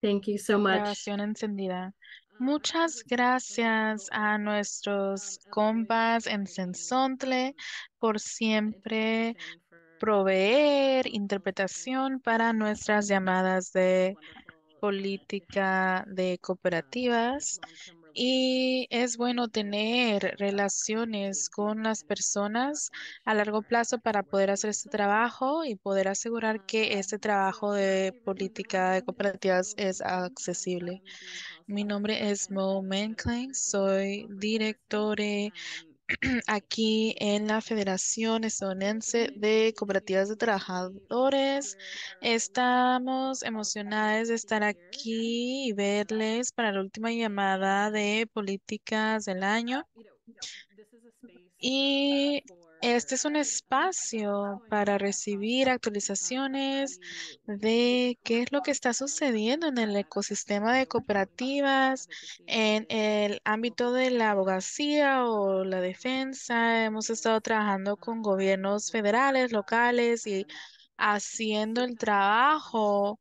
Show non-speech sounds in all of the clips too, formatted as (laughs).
Thank you so much. Grabación encendida. Muchas gracias a nuestros compas en Sensontle por siempre proveer interpretación para nuestras llamadas de política de cooperativas. Y es bueno tener relaciones con las personas a largo plazo para poder hacer este trabajo y poder asegurar que este trabajo de política de cooperativas es accesible. Mi nombre es Mo Menkling, soy director aquí en la Federación Estadounidense de Cooperativas de Trabajadores. Estamos emocionados de estar aquí y verles para la última llamada de políticas del año. Y este es un espacio para recibir actualizaciones de qué es lo que está sucediendo en el ecosistema de cooperativas, en el ámbito de la abogacía o la defensa. Hemos estado trabajando con gobiernos federales, locales y haciendo el trabajo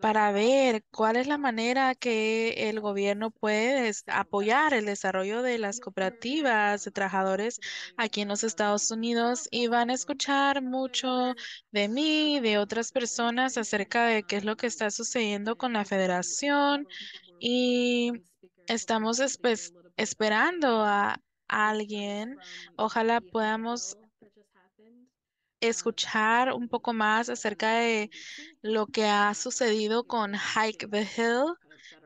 para ver cuál es la manera que el gobierno puede apoyar el desarrollo de las cooperativas de trabajadores aquí en los Estados Unidos y van a escuchar mucho de mí, de otras personas acerca de qué es lo que está sucediendo con la federación y estamos esperando a alguien. Ojalá podamos escuchar un poco más acerca de lo que ha sucedido con Hike the Hill,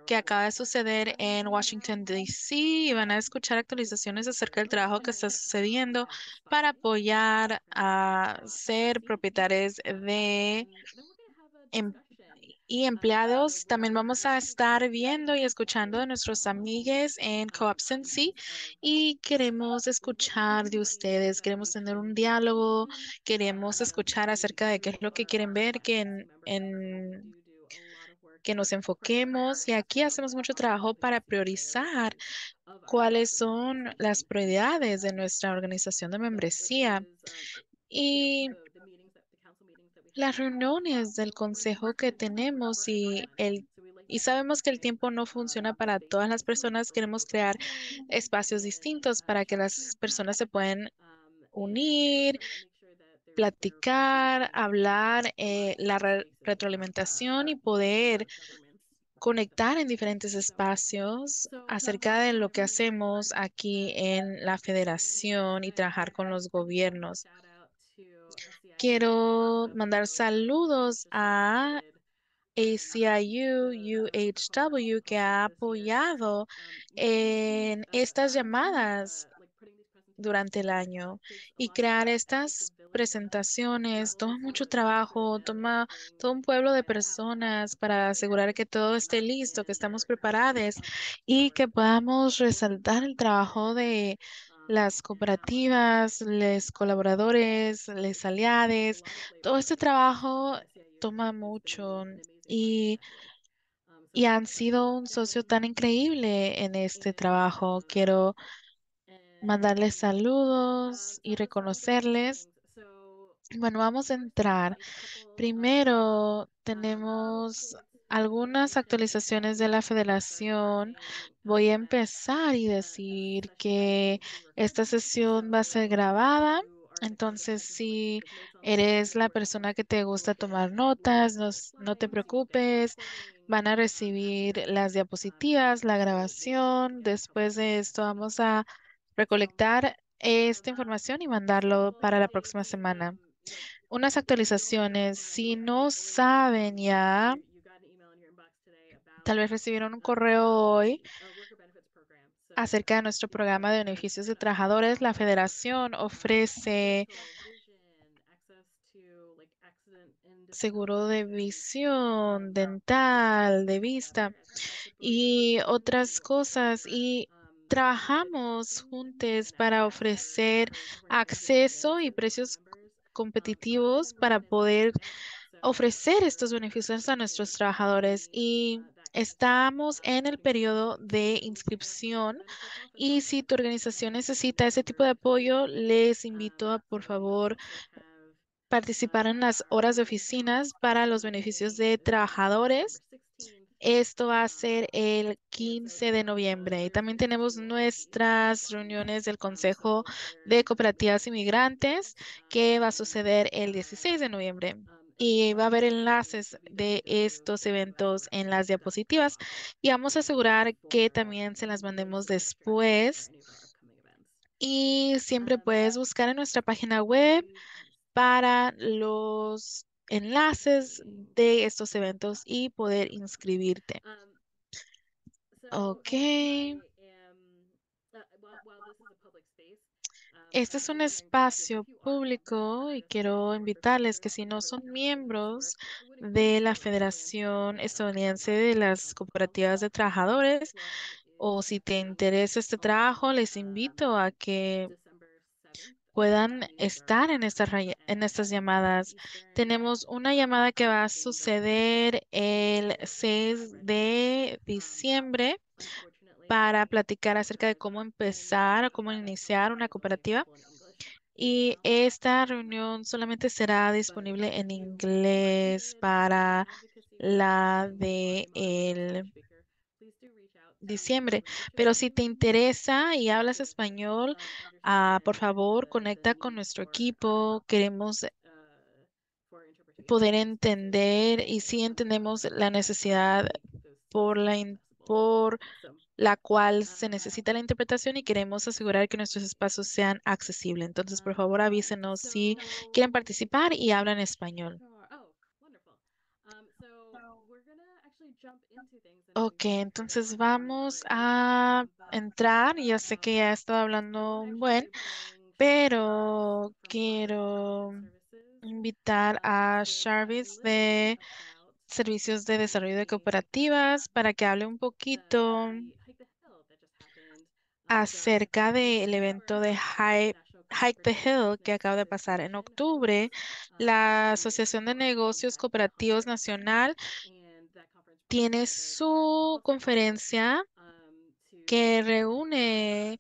que acaba de suceder en Washington, D.C. y van a escuchar actualizaciones acerca del trabajo que está sucediendo para apoyar a ser propietarios de y empleados. También vamos a estar viendo y escuchando de nuestros amigos en CoopSensi y queremos escuchar de ustedes. Queremos tener un diálogo, queremos escuchar acerca de qué es lo que quieren ver, que en, en nos enfoquemos y aquí hacemos mucho trabajo para priorizar cuáles son las prioridades de nuestra organización de membresía. Y las reuniones del consejo que tenemos y el y sabemos que el tiempo no funciona para todas las personas. Queremos crear espacios distintos para que las personas se puedan unir, platicar, hablar, eh, la retroalimentación y poder conectar en diferentes espacios acerca de lo que hacemos aquí en la federación y trabajar con los gobiernos. Quiero mandar saludos a ACIU UHW que ha apoyado en estas llamadas durante el año y crear estas presentaciones. Toma mucho trabajo, toma todo un pueblo de personas para asegurar que todo esté listo, que estamos preparados y que podamos resaltar el trabajo de las cooperativas, los colaboradores, los aliados, todo este trabajo toma mucho y, y han sido un socio tan increíble en este trabajo. Quiero mandarles saludos y reconocerles. Bueno, vamos a entrar. Primero tenemos algunas actualizaciones de la federación. Voy a empezar y decir que esta sesión va a ser grabada. Entonces, si eres la persona que te gusta tomar notas, no, te preocupes. Van a recibir las diapositivas, la grabación. Después de esto, vamos a recolectar esta información y mandarlo para la próxima semana. Unas actualizaciones, si no saben ya, tal vez recibieron un correo hoy acerca de nuestro programa de beneficios de trabajadores. La federación ofrece seguro de visión, dental, de vista y otras cosas. Y trabajamos juntos para ofrecer acceso y precios competitivos para poder ofrecer estos beneficios a nuestros trabajadores y estamos en el periodo de inscripción y si tu organización necesita ese tipo de apoyo, les invito a por favor participar en las horas de oficinas para los beneficios de trabajadores Esto va a ser el 15 de noviembre. Y también tenemos nuestras reuniones del Consejo de Cooperativas Inmigrantes que va a suceder el 16 de noviembre. Y va a haber enlaces de estos eventos en las diapositivas y vamos a asegurar que también se las mandemos después. Y siempre puedes buscar en nuestra página web para los enlaces de estos eventos y poder inscribirte. Ok. Este es un espacio público y quiero invitarles que si no son miembros de la Federación Estadounidense de las Cooperativas de Trabajadores o si te interesa este trabajo, les invito a que puedan estar en estas, en estas llamadas. Tenemos una llamada que va a suceder el 6 de diciembre para platicar acerca de cómo empezar o cómo iniciar una cooperativa. Y esta reunión solamente será disponible en inglés para la de el diciembre. Pero si te interesa y hablas español, ah, por favor, conecta con nuestro equipo. Queremos poder entender y si entendemos la necesidad por la, por la cual se necesita la interpretación y queremos asegurar que nuestros espacios sean accesibles. Entonces, por favor, avísenos si quieren participar y hablan español. Ok, entonces vamos a entrar. Ya sé que ya he estado hablando un buen, pero quiero invitar a Jarvis de Servicios de Desarrollo de Cooperativas para que hable un poquito acerca del evento de Hike the Hill que acaba de pasar en octubre. La Asociación de Negocios Cooperativos Nacional tiene su conferencia que reúne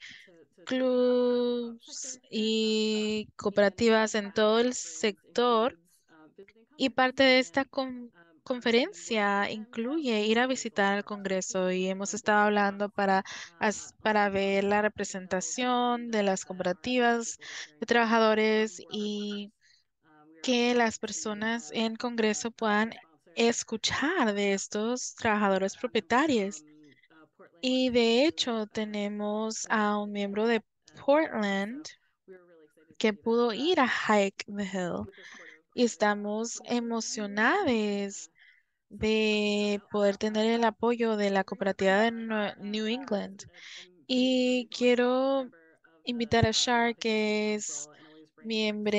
clubs y cooperativas en todo el sector y parte de esta conferencia incluye ir a visitar el Congreso y hemos estado hablando para, para ver la representación de las cooperativas de trabajadores y que las personas en Congreso puedan escuchar de estos trabajadores propietarios. Y de hecho tenemos a un miembro de Portland que pudo ir a Hike the Hill. Y estamos emocionados de poder tener el apoyo de la cooperativa de New England. Y quiero invitar a Shar, que es miembro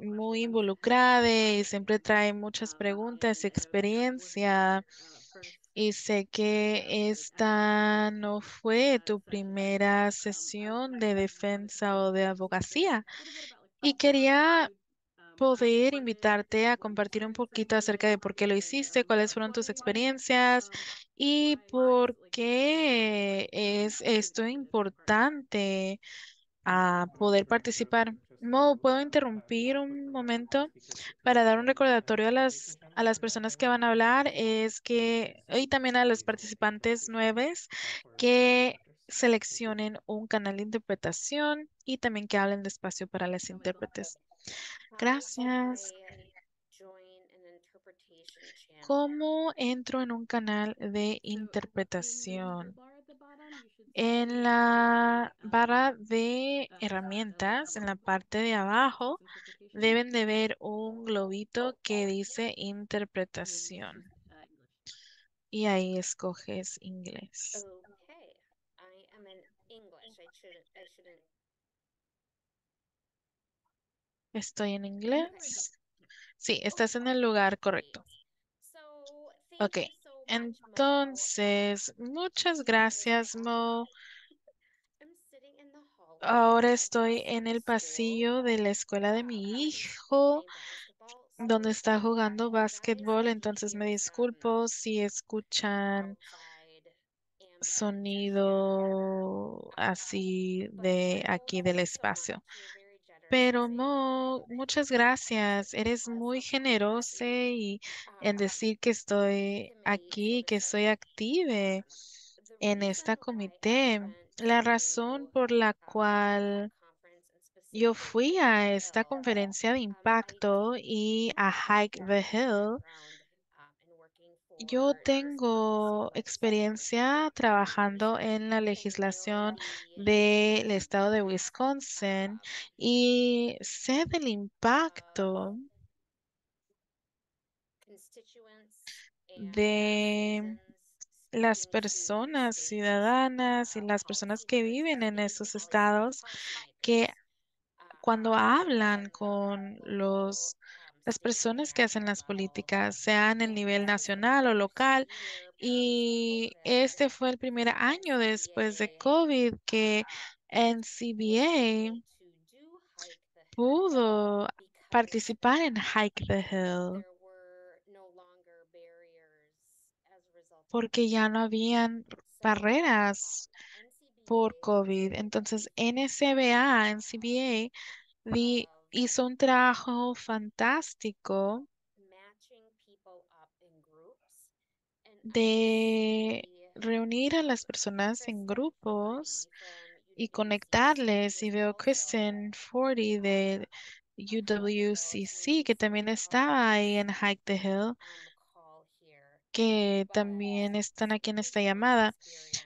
muy involucrada y siempre trae muchas preguntas y experiencia. Y sé que esta no fue tu primera sesión de defensa o de abogacía. Y quería poder invitarte a compartir un poquito acerca de por qué lo hiciste, cuáles fueron tus experiencias y por qué es esto importante a poder participar. Mo, ¿puedo interrumpir un momento para dar un recordatorio a las, a las personas que van a hablar? Es que, y también a los participantes nuevos, que seleccionen un canal de interpretación y también que hablen despacio para las intérpretes. Gracias. ¿Cómo entro en un canal de interpretación? En la barra de herramientas, en la parte de abajo, deben de ver un globito que dice interpretación. Y ahí escoges inglés. Estoy en inglés. Sí, estás en el lugar correcto. Ok, entonces, muchas gracias, Mo. Ahora estoy en el pasillo de la escuela de mi hijo, donde está jugando básquetbol, entonces me disculpo si escuchan sonido así de aquí del espacio. Pero Mo, muchas gracias. Eres muy generosa y en decir que estoy aquí, que soy active en esta comité. La razón por la cual yo fui a esta conferencia de impacto y a Hike the Hill, yo tengo experiencia trabajando en la legislación del estado de Wisconsin y sé del impacto de las personas ciudadanas y las personas que viven en esos estados que cuando hablan con los las personas que hacen las políticas, sean el nivel nacional o local, y este fue el primer año después de COVID que NCBA pudo participar en Hike the Hill porque ya no habían barreras por COVID. Entonces, NCBA, NCBA hizo un trabajo fantástico de reunir a las personas en grupos y conectarles. Y veo Kristen Forty de UWCC, que también estaba ahí en Hike the Hill, que también están aquí en esta llamada.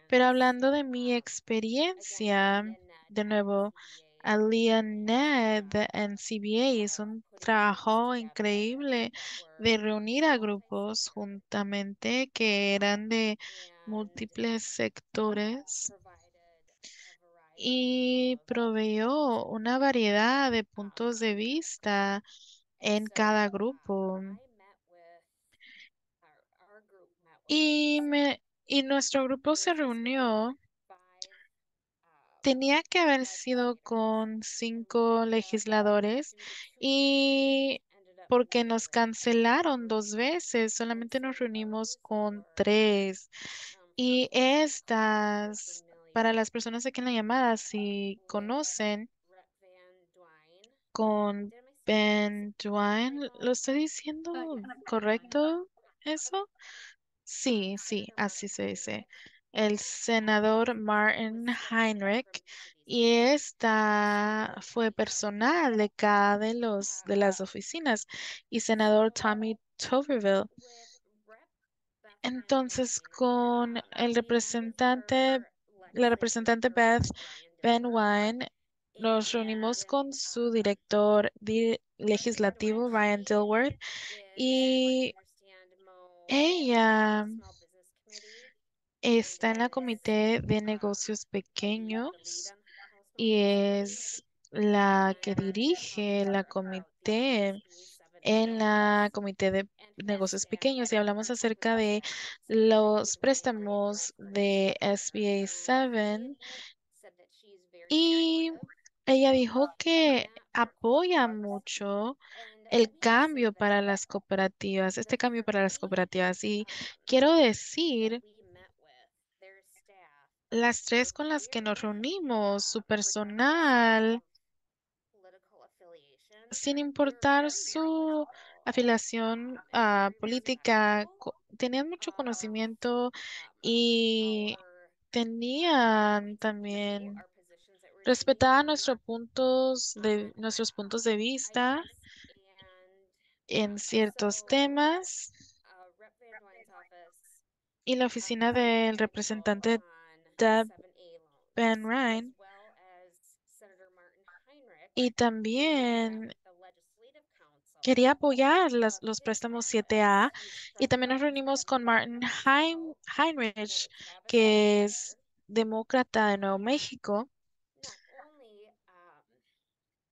Pero hablando de mi experiencia, de nuevo, Aliyah Ned de NCBA hizo un trabajo increíble de reunir a grupos juntamente que eran de múltiples sectores y proveyó una variedad de puntos de vista en cada grupo. Y, me, y nuestro grupo se reunió. Tenía que haber sido con cinco legisladores y porque nos cancelaron dos veces, solamente nos reunimos con tres. Y estas, para las personas aquí en la llamada, si conocen con Ben Dwayne, ¿lo estoy diciendo correcto eso? Sí, sí, así se dice. El senador Martin Heinrich y esta fue personal de cada de los de las oficinas y senador Tommy Tuberville. Entonces, con el representante, la representante Beth Ben Wine, nos reunimos con su director di- legislativo Ryan Dilworth y ella Está en la Comité de Negocios Pequeños y es la que dirige la comité en la Comité de Negocios Pequeños y hablamos acerca de los préstamos de SBA 7 y ella dijo que apoya mucho el cambio para las cooperativas, este cambio para las cooperativas. Y quiero decir las tres con las que nos reunimos, su personal, sin importar su afiliación política, tenían mucho conocimiento y tenían también, respetaban nuestros puntos de, nuestros puntos de vista en ciertos temas. Y la oficina del representante Deb Ben Ryan y también quería apoyar las- los préstamos 7A y también nos reunimos con Martin Hein- Heinrich, que es demócrata de Nuevo México,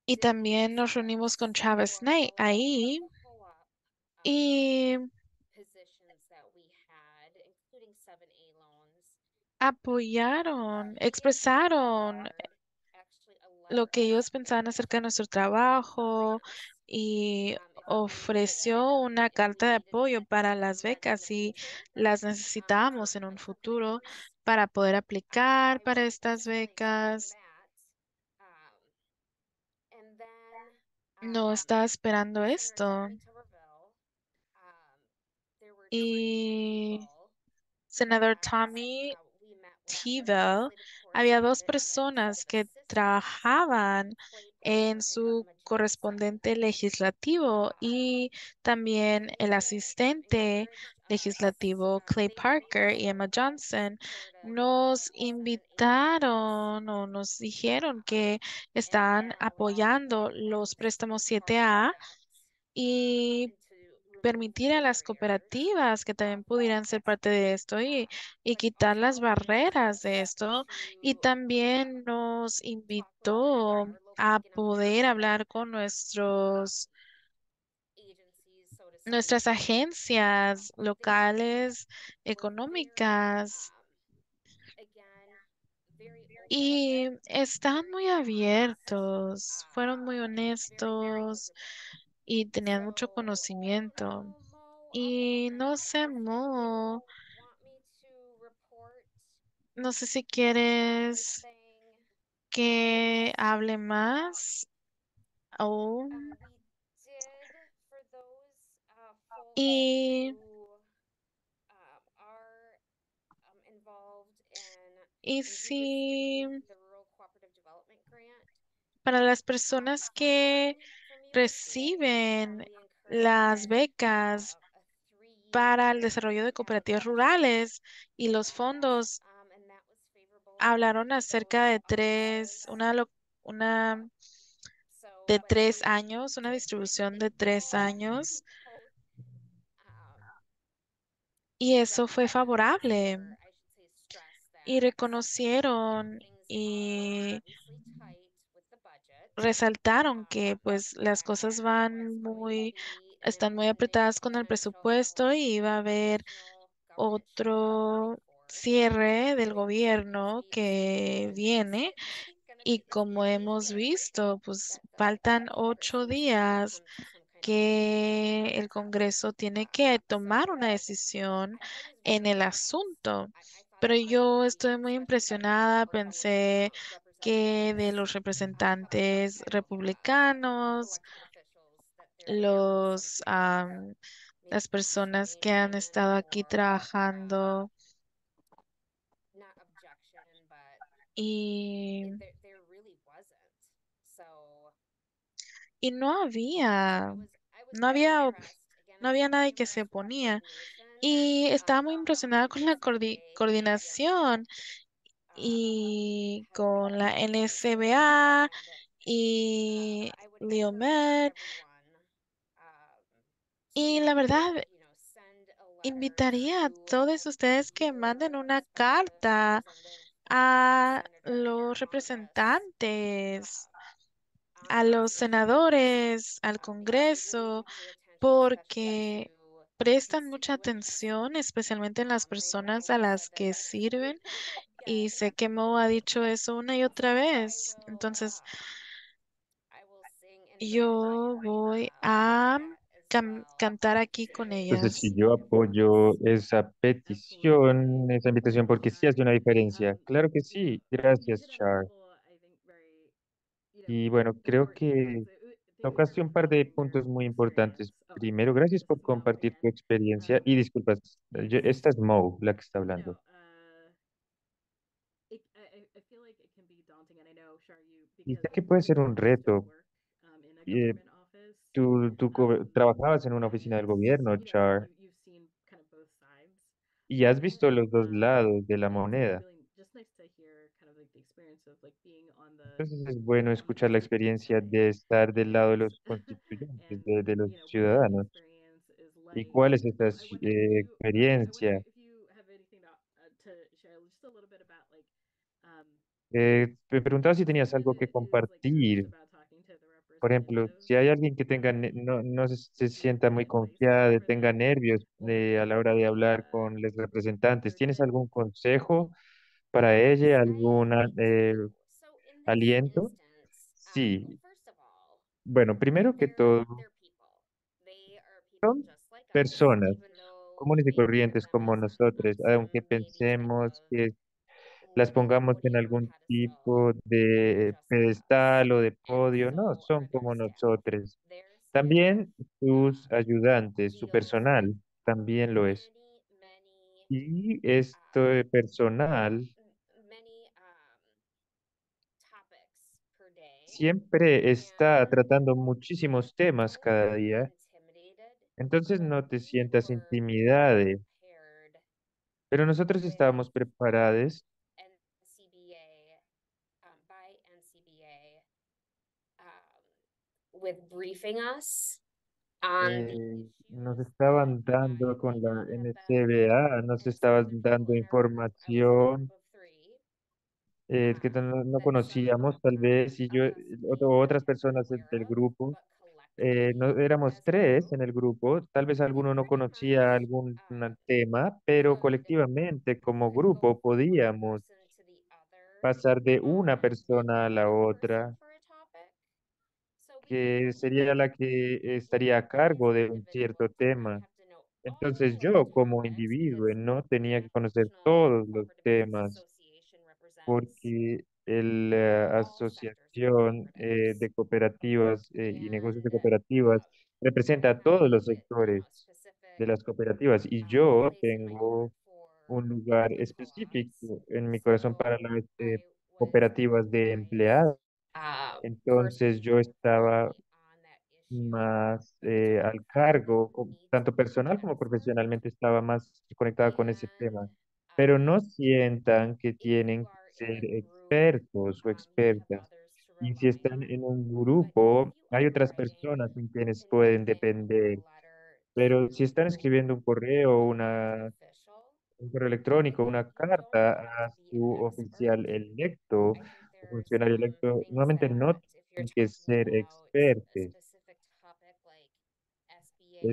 y también nos reunimos con Travis Knight ahí y apoyaron, expresaron lo que ellos pensaban acerca de nuestro trabajo y ofreció una carta de apoyo para las becas y las necesitábamos en un futuro para poder aplicar para estas becas. No estaba esperando esto. Y senador Tommy Tebow, había dos personas que trabajaban en su correspondiente legislativo y también el asistente legislativo Clay Parker y Emma Johnson nos invitaron o nos dijeron que están apoyando los préstamos 7A y permitir a las cooperativas que también pudieran ser parte de esto y, y quitar las barreras de esto. Y también nos invitó a poder hablar con nuestros, nuestras agencias locales económicas. Y están muy abiertos, fueron muy honestos y tenían mucho conocimiento. Y no sé, Mo, no sé si quieres que hable más aún. Y, y si para las personas que reciben las becas para el desarrollo de cooperativas rurales y los fondos hablaron acerca de tres, una, una de tres años, una distribución de tres años, y eso fue favorable. Y reconocieron y resaltaron que pues las cosas van muy, están muy apretadas con el presupuesto y va a haber otro cierre del gobierno que viene y como hemos visto, pues faltan ocho días que el Congreso tiene que tomar una decisión en el asunto. Pero yo estoy muy impresionada, pensé que de los representantes republicanos, los, am, las personas que han estado aquí trabajando y, y no había, no había, no había nadie que se oponía. Y estaba muy impresionada con la coordi- coordinación y con la NSBA y Leomed. Y la verdad, invitaría a todos ustedes que manden una carta a los representantes, a los senadores, al Congreso, porque prestan mucha atención, especialmente en las personas a las que sirven. Y sé que Mo ha dicho eso una y otra vez. Entonces, yo voy a cantar aquí con Entonces, si ellas. yo apoyo esa petición, esa invitación, porque sí hace una diferencia. Claro que sí. Gracias, Char. Y bueno, creo que tocaste un par de puntos muy importantes. Primero, gracias por compartir tu experiencia y disculpas, yo- esta es Mo, la que está hablando. Y sé que puede ser un reto. eh, tú, tú trabajabas en una oficina del gobierno, Char, y has visto los dos lados de la moneda. Entonces es bueno escuchar la experiencia de estar del lado de los constituyentes, de, de los ciudadanos. ¿Y cuál es esta eh, experiencia? Eh, me preguntaba si tenías algo que compartir. Por ejemplo, si hay alguien que tenga, no, no se, se sienta muy confiada, tenga nervios eh, a la hora de hablar con los representantes, ¿tienes algún consejo para ella? ¿Algún eh, aliento? Sí. Bueno, primero que todo, son personas comunes y corrientes como nosotros, aunque pensemos que las pongamos en algún tipo de pedestal o de podio, no, so son como nosotros. También sus ayudantes, su personal, también lo es. Y esto personal siempre está And tratando muchísimos temas cada día, entonces no te sientas intimidade. Pero nosotros estábamos preparados, NCBA, um, by NCBA, um, with briefing us eh, nos estaban dando con la NCBA, nos estaban dando información eh, que um, no, no conocíamos tal um, vez y yo, otro- may otras personas del grupo. eh, no, éramos tres en el grupo, tal vez alguno no conocía algún um, tema, pero could colectivamente como grupo podíamos pasar de una persona a la otra, for a topic. So we could que sería la que estaría a cargo de un cierto tema. Entonces yo como individuo because no tenía que conocer todos los temas porque el, eh, Asociación eh, de Cooperativas eh, y Negocios de Cooperativas representa a todos los sectores de las cooperativas y yo tengo un lugar específico en mi corazón para las eh, cooperativas de empleados. Entonces yo estaba más eh, al cargo, tanto personal como profesionalmente estaba más conectada con ese tema. Pero um, no sientan que tienen que ser expertos o expertas. Y si están en un grupo, hay otras personas en quienes pueden depender. Pero si están escribiendo un correo, una, un correo electrónico, una carta a su oficial electo Funcionario electo, nuevamente no tienen que ser expertos.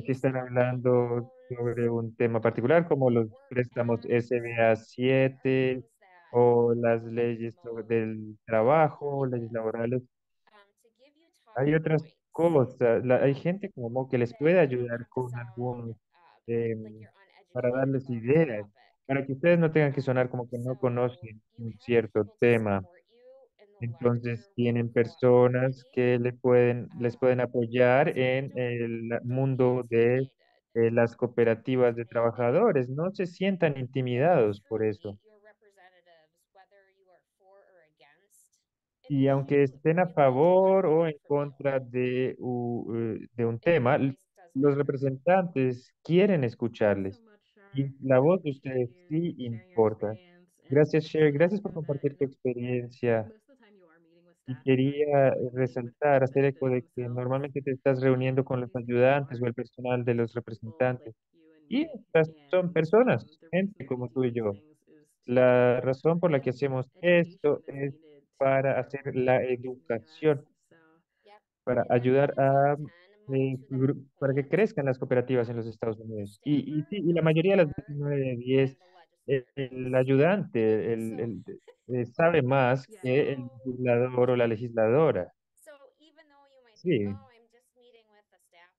que están hablando sobre un tema particular como los préstamos SBA that are 7 things that o las leyes del trabajo, leyes laborales. um, Hay otras cosas, la- hay gente como Mo que les puede ayudar con algún, uh, you're para darles ideas, para que ustedes no tengan que sonar como que no conocen un cierto tema. support you in the Entonces tienen personas que le pueden, les pueden apoyar en el mundo de eh, las cooperativas de trabajadores. No se sientan intimidados por eso. Y aunque estén a favor o en contra de, u- eh, de un tema, los representantes quieren escucharles y la voz de ustedes sí importa. Gracias, Sher. Gracias por compartir tu experiencia. Y quería resaltar, hacer eco de que normalmente te estás reuniendo con los ayudantes o el personal de los representantes. Y estas son personas, gente como tú y yo. La razón por la que hacemos esto es para hacer la educación, para ayudar a, eh, para que crezcan las cooperativas en los Estados Unidos. Y, y y la mayoría de las more 19 de than 10, el knows. ayudante el, el- eh, sabe más que el legislador o la legisladora. Sí.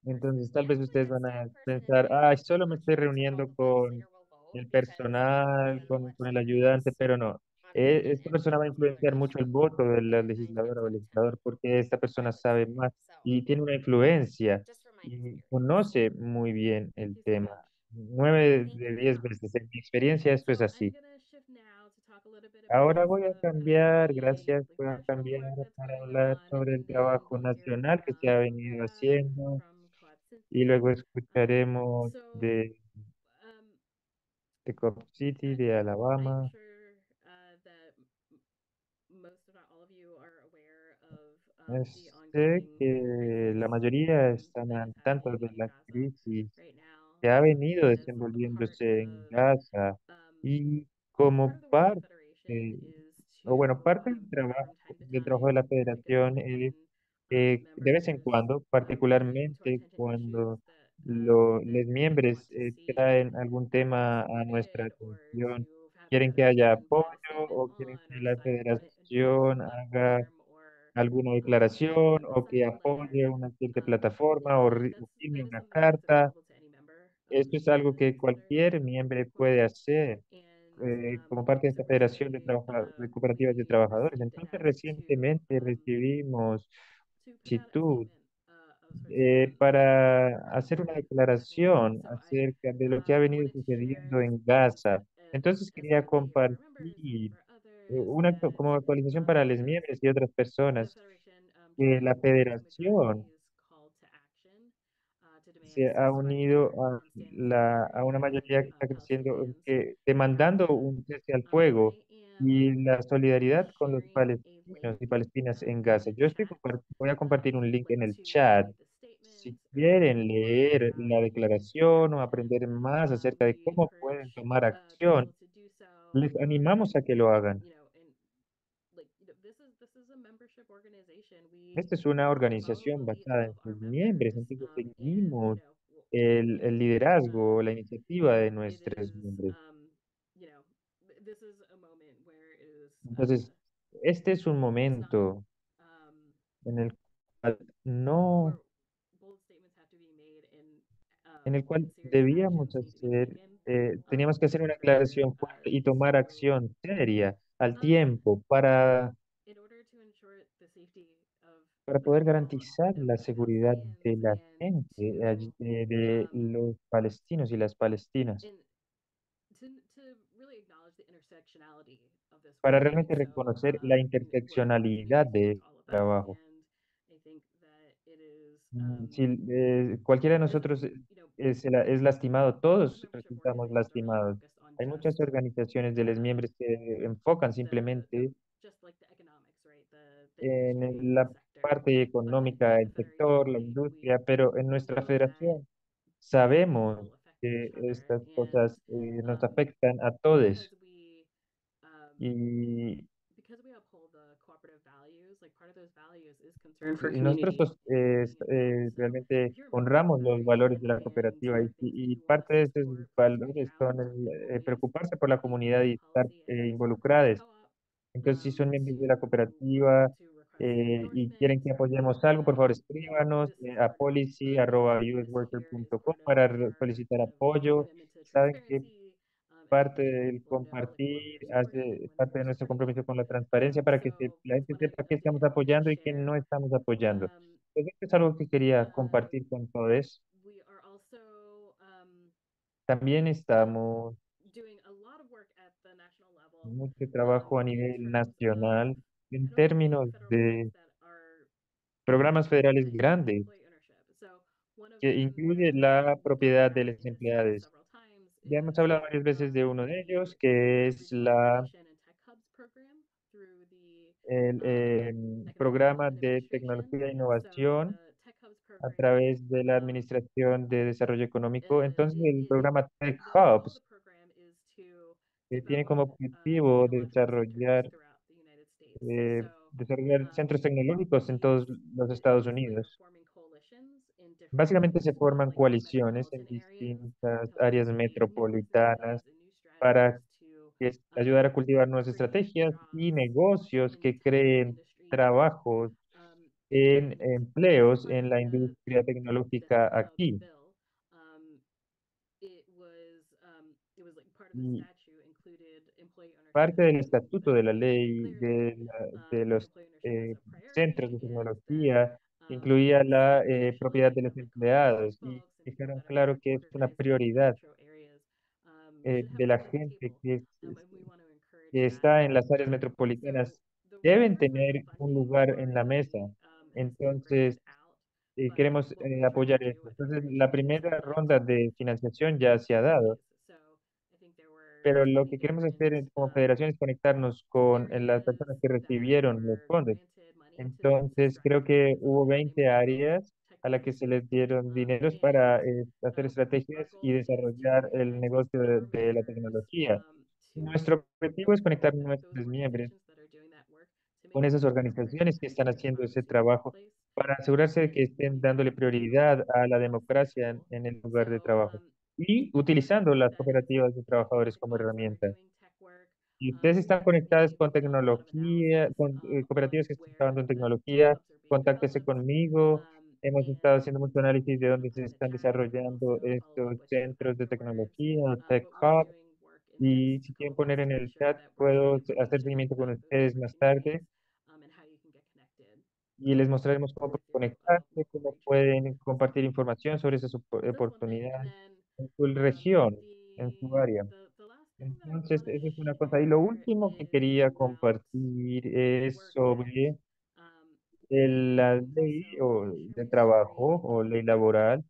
Entonces, tal vez ustedes van a pensar, ay, solo me estoy reuniendo con el personal, con, con el ayudante, pero no. Eh, esta persona va a influenciar mucho el (laughs) voto de la legisladora o of legislador porque esta persona sabe más y tiene una influencia y conoce muy bien el tema. Nueve de diez veces. En mi experiencia esto es así. Ahora voy a cambiar, gracias, voy a cambiar para hablar sobre el trabajo nacional que se ha venido haciendo y luego escucharemos de, de Cop City, de Alabama. Sé que la mayoría están al tanto de la crisis que ha venido desenvolviéndose en Gaza y como parte, o bueno, parte del trabajo, del trabajo de la federación es eh, de vez en cuando, particularmente cuando lo- los miembros eh, traen algún tema a nuestra atención, quieren que haya apoyo o quieren que la federación haga alguna declaración o que apoye una cierta Um, plataforma o, o firme una carta. Esto es algo que cualquier miembro puede hacer. eh, como parte de esta Federación de, de Cooperativas de Trabajadores. Entonces, recientemente recibimos solicitud eh, para hacer una declaración acerca de lo que ha venido sucediendo en Gaza. Entonces, quería compartir eh, una como actualización para los miembros y otras personas que la federación se ha unido a, la, a una mayoría que está creciendo, que, demandando un cese al fuego y la solidaridad con los palestinos y palestinas en Gaza. Yo estoy, voy a compartir un link en el chat. Si quieren leer la declaración o aprender más acerca de cómo pueden tomar acción, les animamos a que lo hagan. Esta es una organización basada en sus miembros, entonces seguimos el, el liderazgo, la iniciativa de nuestros miembros. Entonces, este es un momento en el cual no, en el cual debíamos hacer, eh, teníamos que hacer una declaración fuerte y tomar acción seria al tiempo para, para poder garantizar la seguridad de la gente, allí- eh, de los palestinos y las palestinas, para realmente reconocer la interseccionalidad de este trabajo. Mm, Si eh, cualquiera de nosotros eh, es, es lastimado, todos resultamos lastimados. Hay muchas organizaciones de los miembros que enfocan simplemente en la parte económica, el sector, la industria, pero en nuestra federación sabemos que estas cosas eh, nos afectan a todos y, y nosotros eh, eh, realmente honramos los valores de la cooperativa y, y y parte de esos valores son el, eh, preocuparse por la comunidad y estar eh, involucrados. Entonces, si son miembros de la cooperativa eh, y quieren que apoyemos algo, por favor escríbanos eh, a policy.usworker.com para solicitar apoyo. Saben que parte del compartir hace parte de nuestro compromiso con la transparencia para que se- la gente sepa qué estamos apoyando y qué no estamos apoyando. Entonces, esto es algo que quería compartir con todos. También estamos mucho trabajo a nivel nacional en términos de programas federales grandes que incluye la propiedad de los empleados. Ya hemos hablado varias veces de uno de ellos, que es la, el em, programa de tecnología e innovación a través de la Administración de Desarrollo Económico. Entonces, el programa Tech Hubs, que tiene como objetivo desarrollar, eh, desarrollar centros tecnológicos en todos los Estados Unidos. Básicamente se forman coaliciones en distintas áreas metropolitanas para es- ayudar a cultivar nuevas estrategias y negocios que creen trabajos en empleos en la industria tecnológica aquí. Y parte del estatuto de la ley de, la- de los eh, centros de tecnología incluía la eh, propiedad de los empleados y dejaron claro que es una prioridad eh, de la gente que, que está en las áreas metropolitanas. Deben tener un lugar en la mesa. Entonces, eh, queremos eh, apoyar esto. Entonces, la primera ronda de financiación ya se ha dado, pero lo que queremos hacer como federación es conectarnos con eh, las personas que recibieron los fondos. Entonces, creo que hubo 20 áreas a las que se les dieron dineros para eh, hacer estrategias y desarrollar el negocio de, de la tecnología. Nuestro objetivo es conectar nuestros miembros con esas organizaciones que están haciendo ese trabajo para asegurarse de que estén dándole prioridad a la democracia en, en el lugar de trabajo y utilizando las cooperativas de trabajadores como herramienta. Si ustedes están conectados con tecnología, con eh, cooperativas que están trabajando en tecnología, contáctese conmigo. Hemos estado haciendo mucho análisis de dónde se están desarrollando estos centros de tecnología, Tech Hub, Y si quieren poner en el chat, puedo hacer seguimiento con ustedes más tarde y les mostraremos cómo conectarse, cómo pueden compartir información sobre esas opor- oportunidades en su región, en su área. Entonces, esa es una cosa. Y lo último que quería compartir es sobre el- la ley o de trabajo o ley laboral.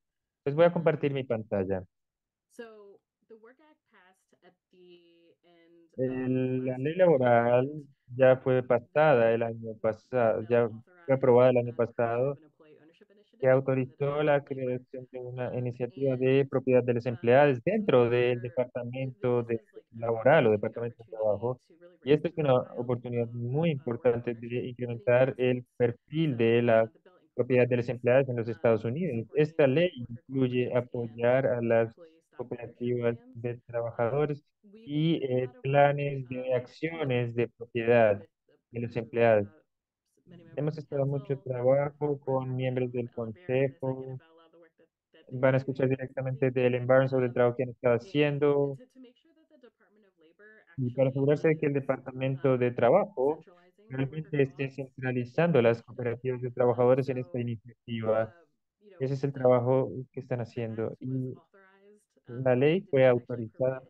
Les voy a compartir mi pantalla. El- la ley laboral ya fue pasada el año pasado, ya fue aprobada el año pasado, que autorizó la creación de una iniciativa de propiedad de los empleados dentro del departamento de laboral o departamento de trabajo. Y esta es una oportunidad muy importante de incrementar el perfil de la propiedad de los empleados en los Estados Unidos. Esta ley incluye apoyar a las cooperativas de trabajadores y eh, planes de acciones de propiedad de los empleados. Hemos estado mucho trabajo con miembros del consejo, van a escuchar directamente del environment sobre el trabajo que han estado haciendo. y para asegurarse de que el departamento de trabajo realmente esté centralizando las cooperativas de trabajadores en esta iniciativa. Ese es el trabajo que están haciendo y la ley fue autorizada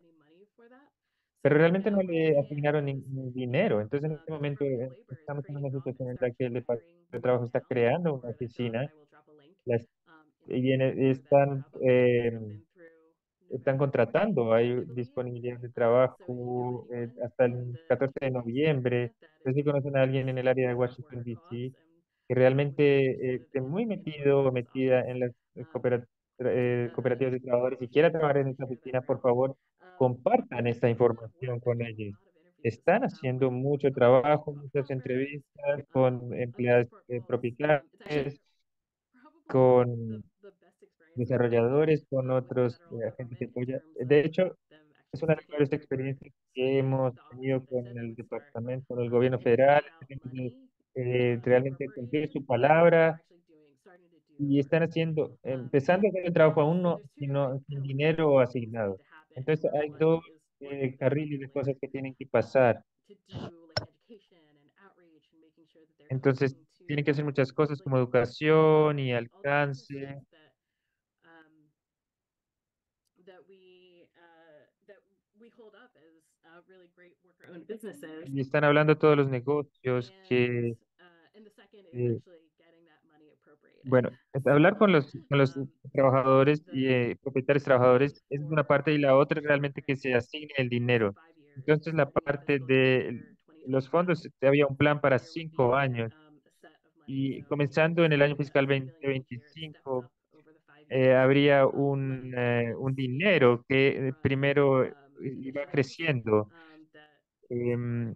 pero realmente no le asignaron ni, ni dinero. Entonces, en este momento eh, estamos en una situación en la que el Departamento de Trabajo está creando una oficina las, y están, eh, están contratando, hay disponibilidad de trabajo eh, hasta el 14 de noviembre. Entonces, si conocen a alguien en el área de Washington, D.C., que realmente eh, esté muy metido o metida en las eh, coopera- eh, cooperativas de trabajadores y quiera trabajar en esta oficina, por favor, compartan esta información con ellos. Están haciendo mucho trabajo, muchas entrevistas con empleados eh, con desarrolladores, con otros eh, agentes de apoyo. De hecho, es una de las mejores experiencias que hemos tenido con el departamento, con el gobierno federal, eh, realmente cumplir su palabra y están haciendo, empezando hacer el trabajo aún no, sino sin dinero asignado. Entonces hay dos eh, carriles de cosas que tienen que pasar. Entonces tienen que hacer muchas cosas como educación y alcance. Y están hablando todos los negocios que, eh, bueno, es hablar con los, con los trabajadores y eh, propietarios trabajadores es una parte y la otra realmente que se asigne el dinero. Entonces la parte de los fondos, había un plan para cinco años y comenzando en el año fiscal 2025 eh, habría un, eh, un dinero que primero iba creciendo, em,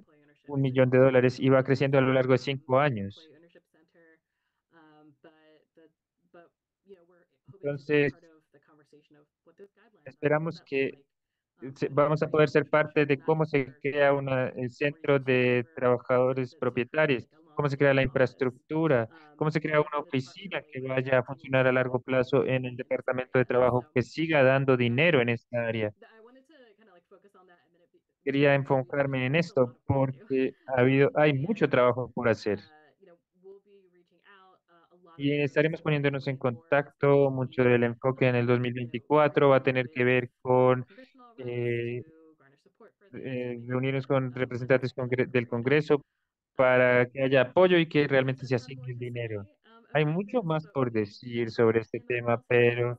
un millón de dólares, iba creciendo a lo largo de cinco años. Entonces, esperamos que se- vamos a poder ser parte de cómo se crea una, el centro de trabajadores propietarios, cómo se crea la infraestructura, cómo se crea una oficina que vaya a funcionar a largo plazo en el departamento de trabajo, que siga dando dinero en esta área. Quería enfocarme en esto porque ha habido, hay (laughs) mucho trabajo por hacer. Y estaremos poniéndonos en contacto. Mucho del enfoque en el 2024 va a tener que ver con eh, eh, reunirnos con representantes del Congreso para que haya apoyo y que realmente se asigne el dinero. Hay mucho más por decir sobre este tema, pero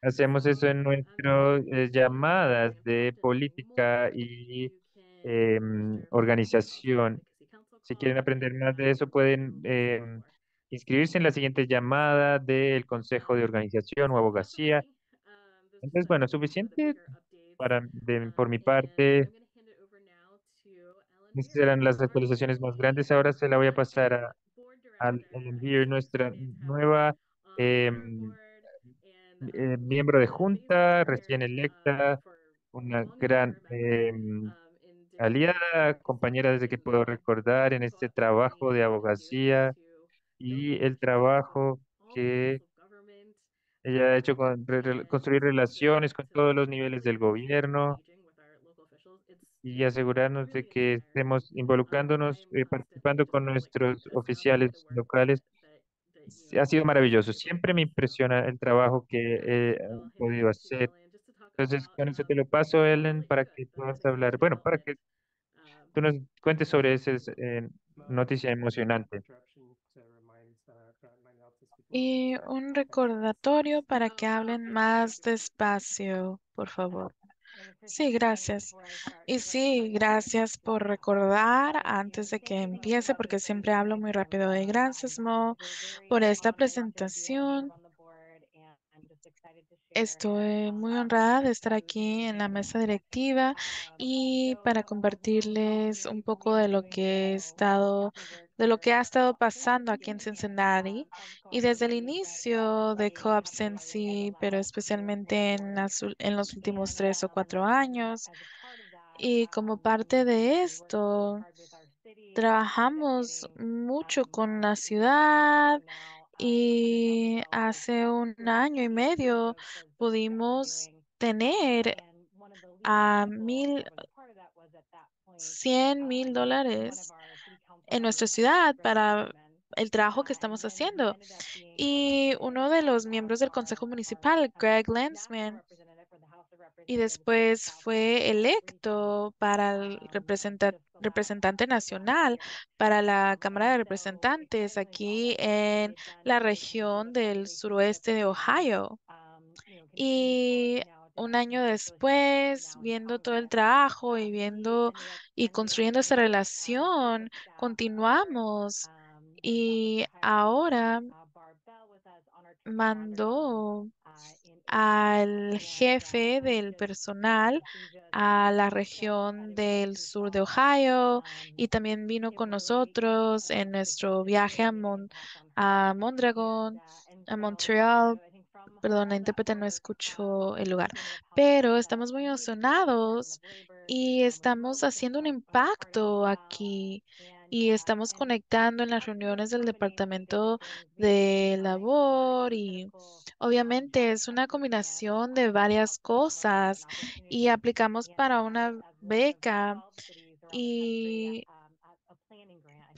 hacemos eso en nuestras llamadas de política y em, organización. Si quieren aprender más de eso, pueden em, inscribirse en la siguiente llamada del Consejo de Organización o Abogacía. Entonces, bueno, suficiente para, de- por mi parte. Estas eran las actualizaciones más grandes. Ahora se la voy a pasar a, al nuestra nueva em, eh, miembro de junta, recién electa, una gran em, aliada, compañera desde que puedo recordar en este trabajo de abogacía y el trabajo que ella ha hecho con re- construir relaciones con todos los niveles del gobierno y asegurarnos de que estemos involucrándonos, eh, participando con nuestros oficiales locales. Ha sido maravilloso. Siempre me impresiona el trabajo que eh, han podido hacer. Entonces, con eso te lo paso, Ellen, para que puedas hablar. Bueno, para que tú nos cuentes sobre esa noticia emocionante. Y un recordatorio para que hablen más despacio, por favor. Sí, gracias. Y sí, gracias por recordar antes de que empiece, porque siempre hablo muy rápido. Y gracias, Mo, por esta presentación. Estoy muy honrada de estar aquí en la mesa directiva y para compartirles un poco de lo que he estado, de lo que ha estado pasando aquí en Cincinnati y desde el inicio de Co-op Sensi, pero especialmente en las en los últimos tres o cuatro años. Y como parte de esto, trabajamos mucho con la ciudad y hace un año y medio pudimos tener a mil, cien mil dólares en nuestra ciudad para el trabajo que estamos haciendo. Y uno de los miembros del Consejo Municipal, Greg Lensman, y después fue electo para el representa- representante nacional para la Cámara de Representantes aquí en la región del suroeste de Ohio. Y un año después, viendo todo el trabajo y viendo y construyendo esa relación, continuamos. Y ahora mandó al jefe del personal a la región del sur de Ohio y también vino con nosotros en nuestro viaje a, Mon- a Mondragon, a Montreal. Perdón, la intérprete no escuchó el lugar, pero estamos muy emocionados y estamos haciendo un impacto aquí y estamos conectando en las reuniones del departamento de labor y obviamente es una combinación de varias cosas y aplicamos para una beca y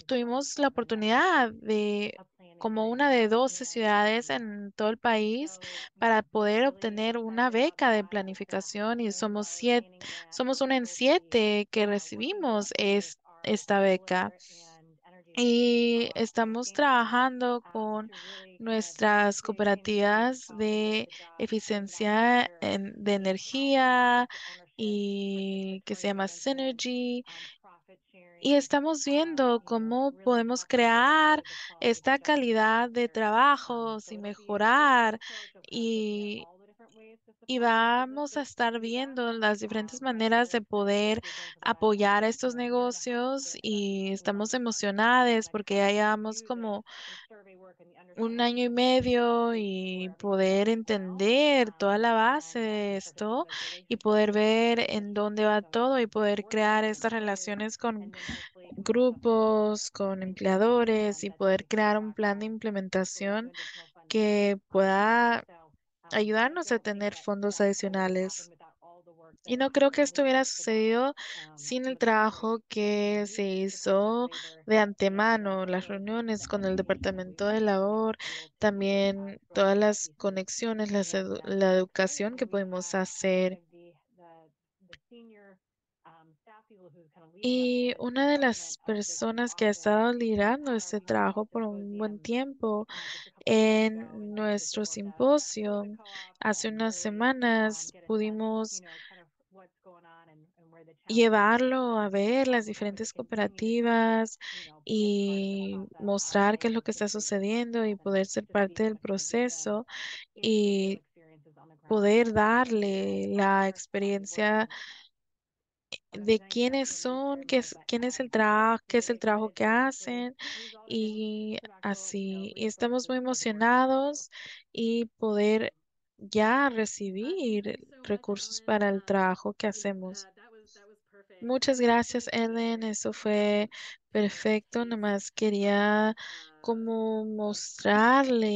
tuvimos la oportunidad de, como una de 12 ciudades en todo el país, para poder obtener una beca de planificación y somos siete, somos una en siete que recibimos es- esta beca. Y estamos trabajando con nuestras cooperativas de eficiencia en- de energía y que se llama Synergy. Y estamos viendo cómo podemos crear esta calidad de trabajos y mejorar. Y, y vamos a estar viendo las diferentes maneras de poder apoyar a estos negocios y estamos emocionadas porque ya llevamos como un año y medio y poder entender toda la base de esto y poder ver en dónde va todo y poder crear estas relaciones con grupos, con empleadores y poder crear un plan de implementación que pueda ayudarnos a tener fondos adicionales. Y no creo que esto hubiera sucedido sin el trabajo que se hizo de antemano, las reuniones con el Departamento de Labor, también todas las conexiones, las edu- la educación que pudimos hacer. Y una de las personas que ha estado liderando este trabajo por un buen tiempo en nuestro simposio, hace unas semanas pudimos llevarlo a ver las diferentes cooperativas y mostrar qué es lo que está sucediendo y poder ser parte del proceso y poder darle la experiencia de quiénes son, qué es, quién es el trabajo, qué es el trabajo que hacen y así. Y estamos muy emocionados y poder ya recibir recursos para el trabajo que hacemos. Muchas gracias, Ellen. Eso fue perfecto. Nomás quería como mostrarles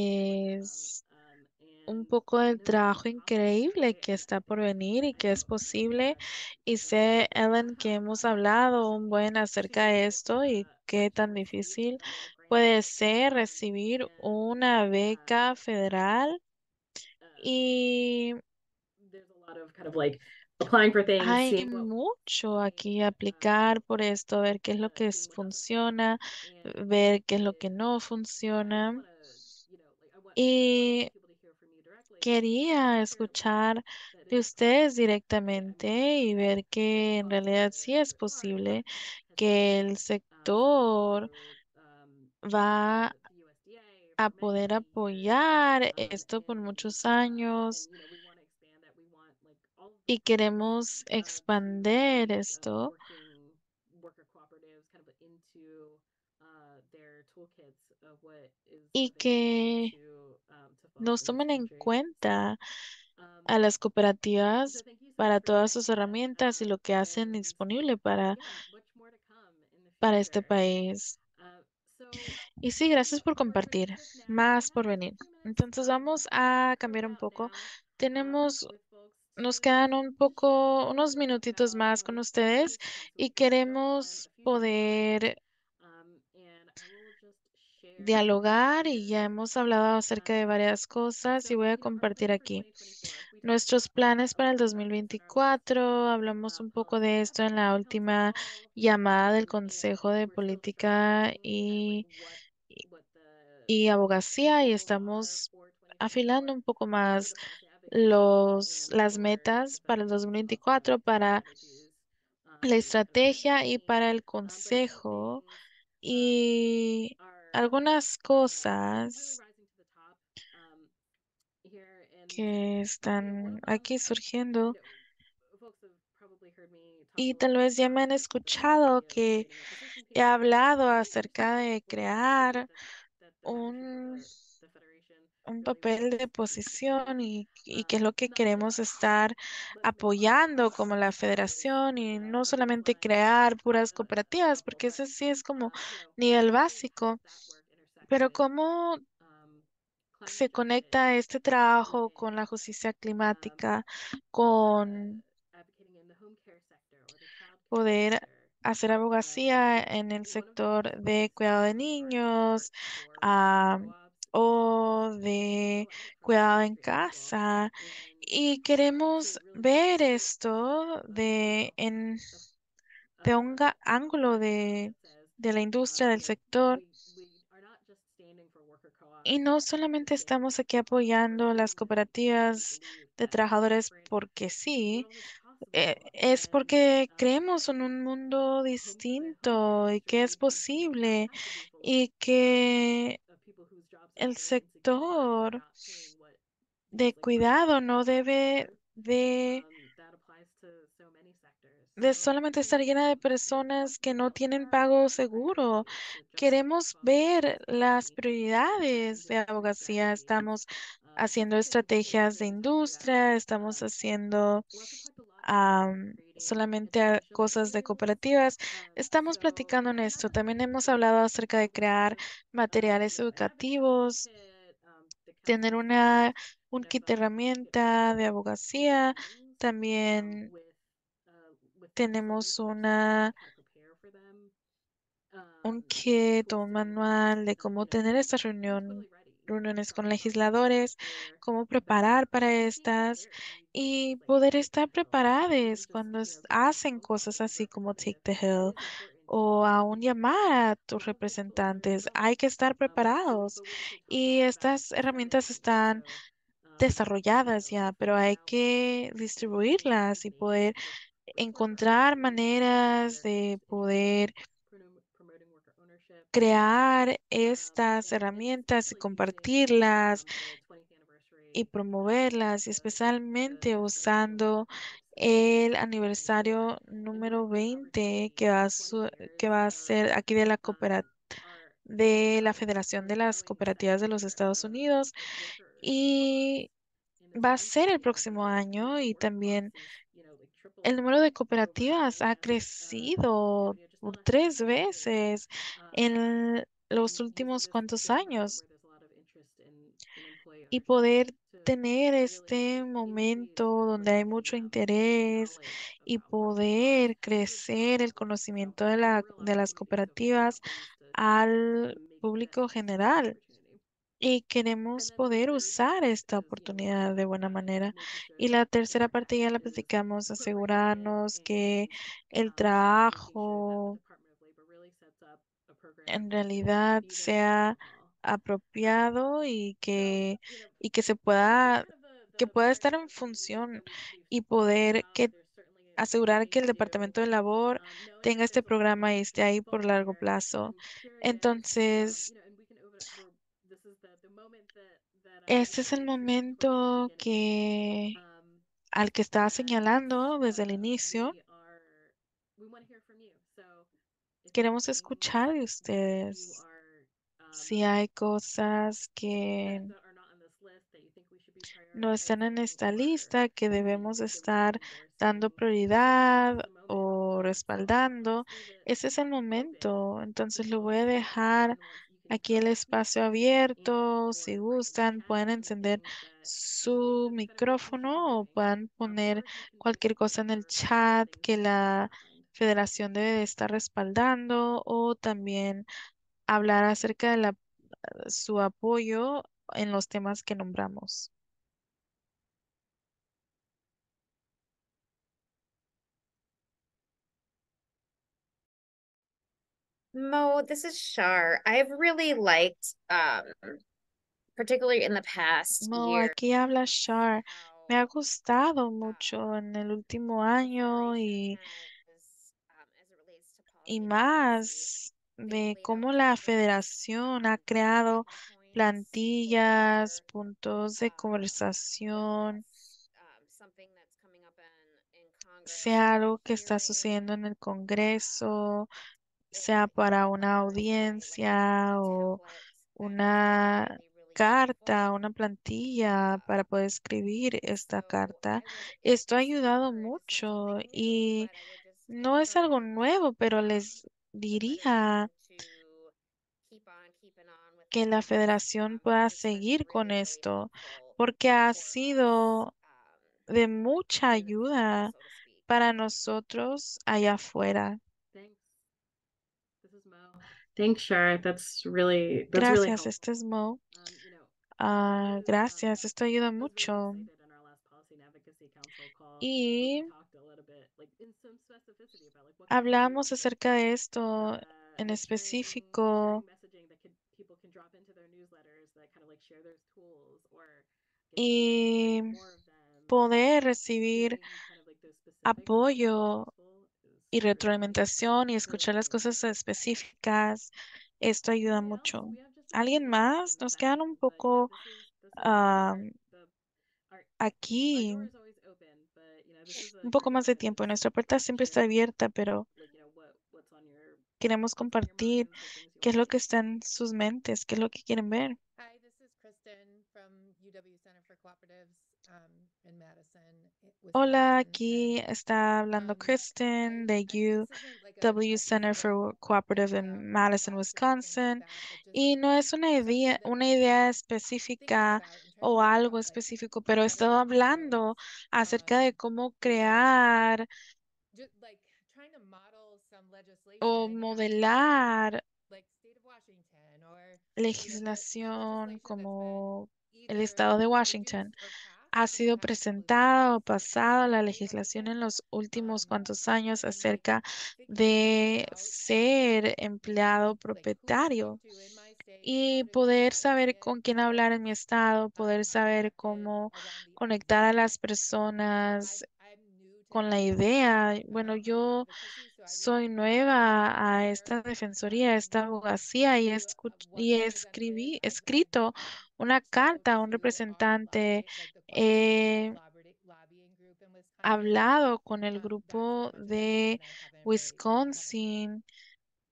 un poco del trabajo increíble que está por venir y que es posible. Y sé, Ellen, que hemos hablado un buen acerca de esto y qué tan difícil puede ser recibir una beca federal. Y hay mucho aquí aplicar por esto, ver qué es lo que funciona, ver qué es lo que no funciona. Y quería escuchar de ustedes directamente y ver que en realidad sí es posible que el sector va a poder apoyar esto por muchos años y queremos expander esto y que nos tomen en cuenta a las cooperativas para todas sus herramientas y lo que hacen disponible para, para este país. Y sí, gracias por compartir. Más por venir. Entonces vamos a cambiar un poco. Tenemos, nos quedan un poco, unos minutitos más con ustedes y queremos poder dialogar y ya hemos hablado acerca de varias cosas y voy a compartir aquí nuestros planes para el 2024. Hablamos un poco de esto en la última llamada del Consejo de Política y, y Abogacía y estamos afilando un poco más los, las metas para el 2024 para la estrategia y para el consejo y algunas cosas que están aquí surgiendo. Y tal vez ya me han escuchado que he hablado acerca de crear un, un papel de posición y, y qué es lo que queremos estar apoyando como la federación y no solamente crear puras cooperativas, porque ese sí es como nivel básico, pero cómo se conecta este trabajo con la justicia climática, con poder hacer abogacía en el sector de cuidado de niños ah, o de cuidado en casa. Y queremos ver esto de, en, de un ángulo de, de la industria, del sector. Y no solamente estamos aquí apoyando las cooperativas de trabajadores porque sí, eh, es porque creemos en un mundo distinto y que es posible y que el sector de cuidado no debe de, solamente estar llena de personas que no tienen pago seguro. Queremos ver las prioridades de abogacía. Estamos haciendo estrategias de industria, estamos haciendo am, solamente a cosas de cooperativas. Estamos platicando en esto. También hemos hablado acerca de crear materiales educativos, tener una, un kit de herramienta de abogacía. También tenemos una, un kit o un manual de cómo tener estas reunión, reuniones con legisladores, cómo preparar para estas y poder estar preparados cuando hacen cosas así como Take the Hill o aún llamar a tus representantes. Hay que estar preparados y estas herramientas están desarrolladas ya, pero hay que distribuirlas y poder encontrar maneras de poder crear estas herramientas y compartirlas y promoverlas, y especialmente usando el aniversario número 20 que va a, que va a ser aquí de la cooperativa de la Federación de las Cooperativas de los Estados Unidos y va a ser el próximo año y también el número de cooperativas ha crecido tres veces en los últimos cuantos años y poder tener este momento donde hay mucho interés y poder crecer el conocimiento de la, de las cooperativas al público general. Y queremos poder usar esta oportunidad de buena manera. Y la tercera parte ya la platicamos, asegurarnos que el trabajo en realidad sea apropiado y que, y que se pueda, que pueda estar en función y poder que asegurar que el Departamento de Labor tenga este programa y esté ahí por largo plazo. Entonces, este es el momento que al que estaba señalando desde el inicio. Queremos escuchar de ustedes si hay cosas que no están en esta lista que debemos estar dando prioridad o respaldando. Ese es el momento. Entonces lo voy a dejar aquí el espacio abierto. Si gustan, pueden encender su micrófono o puedan poner cualquier cosa en el chat que la federación debe de estar respaldando o también hablar acerca de su apoyo en los temas que nombramos. Mo, this is Shar. I've really liked, um, particularly in the past Mo, year, aquí habla Shar. Me ha gustado um, mucho en el último año y, um, y más de cómo la federación ha um, creado plantillas, puntos de conversación, sea algo que está sucediendo en el Congreso, sea para una audiencia o una carta, una plantilla para poder escribir esta carta. Esto ha ayudado mucho y no es algo nuevo, pero les diría que la federación pueda seguir con esto, porque ha sido de mucha ayuda para nosotros allá afuera. Thanks. This is Mo. Thanks, Shar. That's really that's really Gracias, helpful. este es Mo. As, gracias, esto ayuda really mucho. Y hablamos acerca de esto Uh, en específico y poder recibir apoyo y retroalimentación y escuchar las cosas específicas. Esto ayuda mucho. ¿Alguien más? Nos quedan un poco ah, aquí, un poco más de tiempo. Nuestra puerta siempre está abierta, pero queremos compartir qué es lo que está en sus mentes, qué es lo que quieren ver. Um, i- Hola, aquí está hablando um, Kristen de UW Center for Cooperative in um, Madison, Wisconsin. Y no es una idea, una idea específica o algo específico, pero he estado hablando acerca de cómo crear o modelar legislación como el estado de Washington. Ha sido presentada o pasada la legislación en los últimos cuantos años acerca de ser empleado propietario y poder saber con quién hablar en mi estado, poder saber cómo conectar a las personas con la idea. um, Bueno, um, yo soy nueva a esta defensoría, a um, esta abogacía y, uh, y escribí, escrito una carta a un representante. He hablado con el Um, grupo de Wisconsin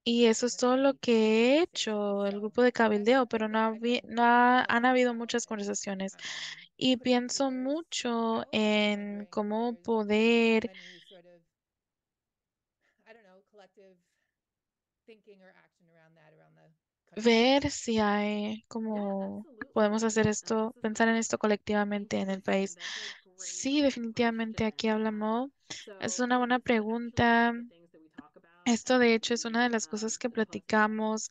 y eso es todo lo que he hecho, el grupo de cabildeo, pero no, ha- han habido muchas conversaciones. Y pienso mucho en cómo poder ver si hay como podemos hacer esto, pensar en esto colectivamente en el país. Sí, definitivamente aquí hablamos. Es una buena pregunta. Esto de hecho es una de las cosas que platicamos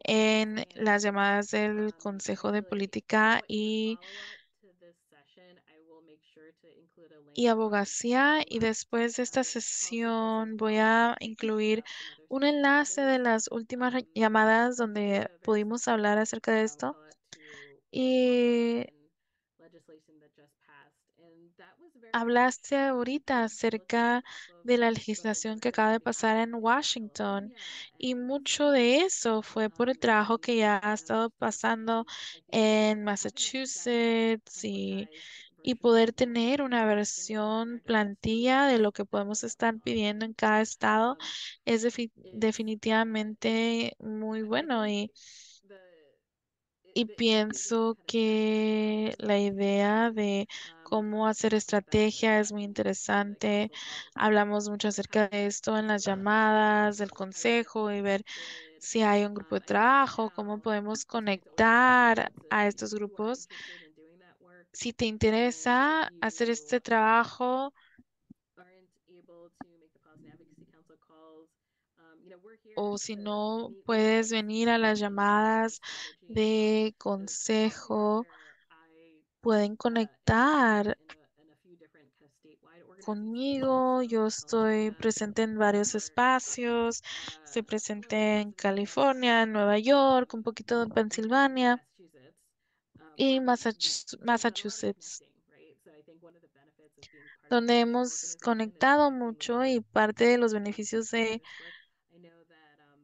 en las llamadas del Consejo de Política y, y abogacía. Y después de esta sesión voy a incluir un enlace de las últimas llamadas donde pudimos hablar acerca de esto. Y hablaste ahorita acerca de la legislación que acaba de pasar en Washington y mucho de eso fue por el trabajo que ya ha estado pasando en Massachusetts y, y poder tener una versión plantilla de lo que podemos estar pidiendo en cada estado es definitivamente muy bueno y, y pienso que la idea de cómo hacer estrategia es muy interesante. Hablamos mucho acerca de esto en las llamadas del consejo y ver si hay un grupo de trabajo, cómo podemos conectar a estos grupos. Si te interesa hacer este trabajo o si no puedes venir a las llamadas de consejo, pueden conectar conmigo. Yo estoy presente en varios espacios. Estoy presente en California, en Nueva York, un poquito and Pensilvania of Massachusetts, donde hemos conectado mucho y parte de los beneficios de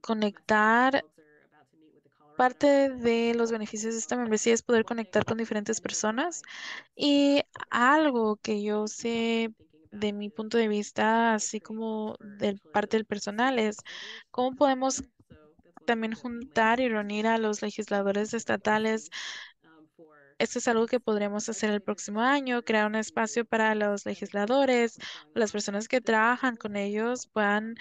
conectar Parte de los beneficios de esta membresía es poder conectar con diferentes personas y algo que yo sé de mi punto de vista, así como de parte del personal, es cómo podemos también juntar y reunir a los legisladores estatales. Esto es algo que podremos hacer el próximo año, crear un espacio para los legisladores las on personas que trabajan con ellos puedan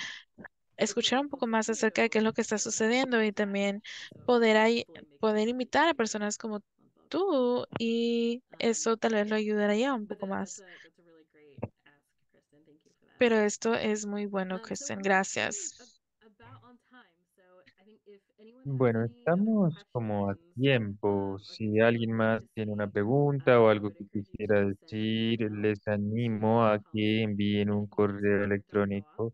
escuchar un poco más acerca de qué es lo que está sucediendo y también poder, ahí- poder it invitar a personas como tú y eso tal vez lo ayudaría un but poco más. Pero esto es muy bueno, Kristen. Gracias. Bueno, estamos como a tiempo. Si alguien más tiene una pregunta o algo que quisiera decir, les animo a que envíen un correo electrónico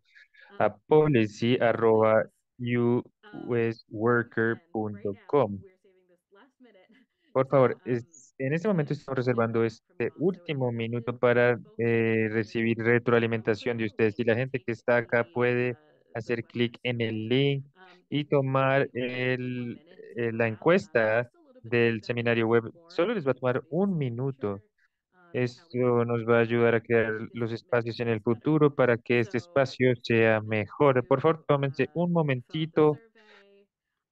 Um, a policy two arroba things. Again, right now usworker.com. we're saving this last minute (laughs) Por favor, um, es, en este to momento estamos reservando este último minuto para eh, recibir retroalimentación de ustedes. Y la gente que está acá puede hacer clic en el link y tomar el, eh, la encuesta del seminario web. Solo les va a tomar un minuto. Esto nos va a ayudar a crear los espacios en el futuro para que este espacio sea mejor. Por favor, tómense un momentito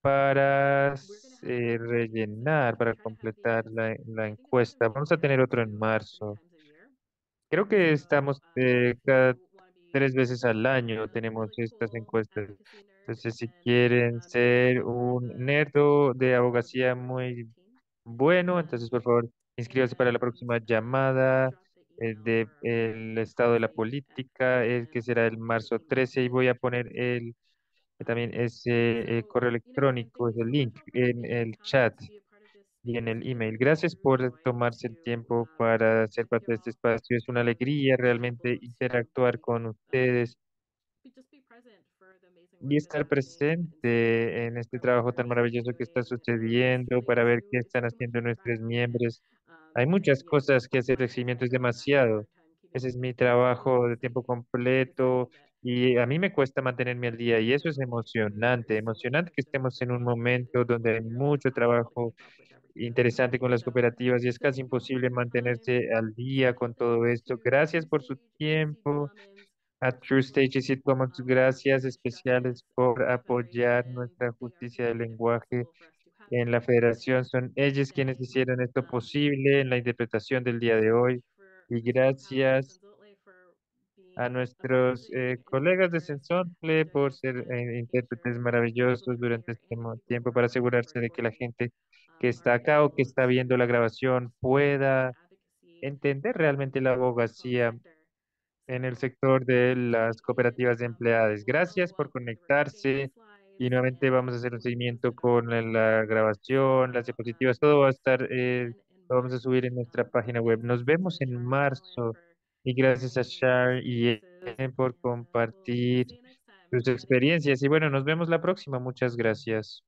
para eh, rellenar, para completar la, encuesta. Vamos a tener otro en marzo. Creo que estamos eh, cada tres veces al año tenemos estas encuestas. Entonces, si quieren ser un nerdo de abogacía muy 2015, bueno, entonces por favor inscríbase para la próxima llamada the eh, de el estado de la política, que será el marzo 13 y voy a poner el también ese eh, correo electrónico, ese link en el chat y en el email. Gracias por tomarse el tiempo para ser parte de este espacio. Es una alegría realmente interactuar con ustedes y estar presente en este trabajo tan maravilloso que está sucediendo, para ver qué están haciendo nuestros miembros. Hay muchas cosas que hacer, el seguimiento es demasiado. Ese es mi trabajo de tiempo completo y a mí me cuesta mantenerme al día y eso es emocionante, emocionante que estemos en un momento donde hay mucho trabajo interesante con las cooperativas y es casi imposible mantenerse al día con todo esto. to Gracias por su tiempo. A True Stage y our gracias especiales por apoyar nuestra justicia del lenguaje en la federación. Son ellos quienes hicieron esto posible en la interpretación del día de hoy. Y gracias Kristen Zotley for being a nuestros eh, colegas de Sensontle por ser eh, intérpretes maravillosos durante este tiempo para asegurarse de que la gente que está acá o que está viendo la grabación pueda entender realmente la abogacía en el sector de las cooperativas de empleados. Gracias por conectarse y nuevamente vamos a hacer un seguimiento con la, la grabación, las diapositivas, todo va a estar, eh, lo vamos a subir en nuestra página web. Nos vemos en marzo y gracias a Shar y por compartir sus experiencias. Y bueno, nos vemos la próxima. Muchas gracias.